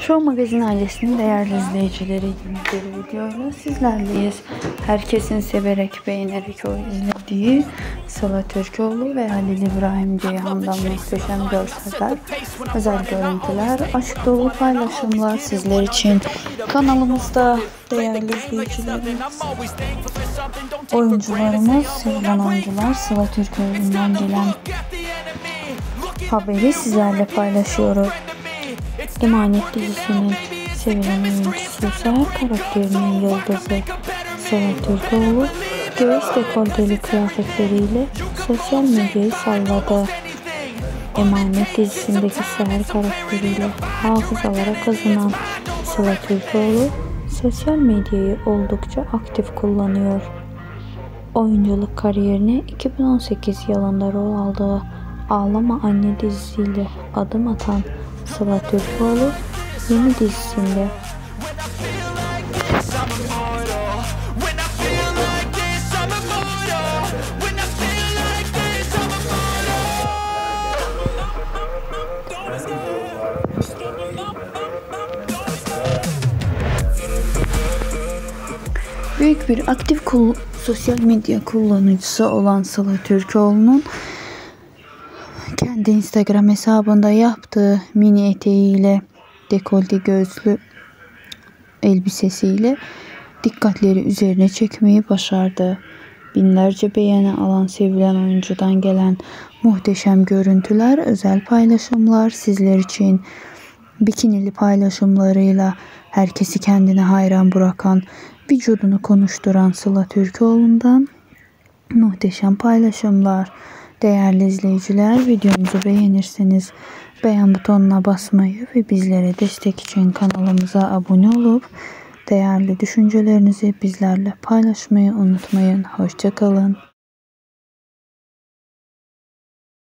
Show Magazin ailesinin değerli izleyicileri yeni videoyla sizlerleyiz. Herkesin severek beğenerek o izlediği Sıla Türkoğlu ve Halil İbrahim Ceyhan'dan muhteşem görseller, özel görüntüler, aşk dolu paylaşımlar sizler için kanalımızda değerli izleyicilerimiz. Oyuncularımız, sevilen oyuncular Sıla Türkoğlu'ndan gelen haberi sizlerle paylaşıyoruz. Emanet dizisinin sevilen oyuncusu Seher karakterinin yıldızı Sıla Türkoğlu göğüs dekolteli kıyafetleriyle sosyal medyayı salladı. Emanet dizisindeki Seher karakteriyle hafızalara kazınan Sıla Türkoğlu sosyal medyayı oldukça aktif kullanıyor. Oyunculuk kariyerine 2018 yılında rol aldığı Ağlama Anne dizisiyle adım atan Sıla Türkoğlu yeni dizisinde Büyük bir aktif kul sosyal medya kullanıcısı olan Sıla Türkoğlu'nun kendi Instagram hesabında yaptığı mini eteğiyle dekolte göğüslü elbisesiyle dikkatleri üzerine çekmeyi başardı. Binlerce beğeni alan sevilen oyuncudan gelen muhteşem görüntüler, özel paylaşımlar sizler için bikinili paylaşımlarıyla herkesi kendine hayran bırakan, vücudunu konuşturan Sıla Türkoğlu'ndan muhteşem paylaşımlar. Değerli izleyiciler videomuzu beğenirseniz beğen butonuna basmayı ve bizlere destek için kanalımıza abone olup değerli düşüncelerinizi bizlerle paylaşmayı unutmayın. Hoşçakalın.